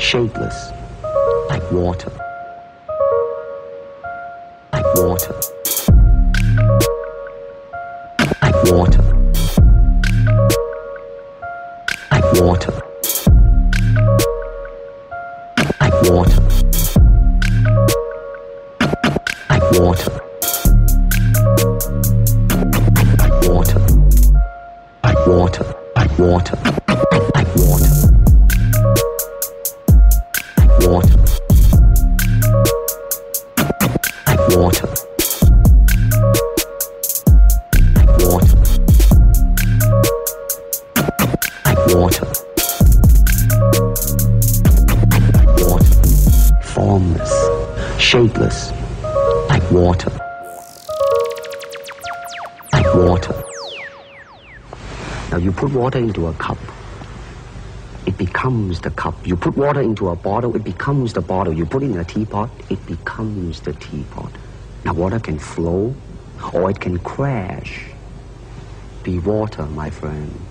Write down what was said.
shapeless, like water, like water, like water, like water, like water, like water, like water, like water, like water, water, like water, water, water, water, formless, shapeless, like water, like water. Now you put water into a cup it becomes the cup. You put water into a bottle, it becomes the bottle. You put it in a teapot, it becomes the teapot. Now water can flow or it can crash. Be water, my friend.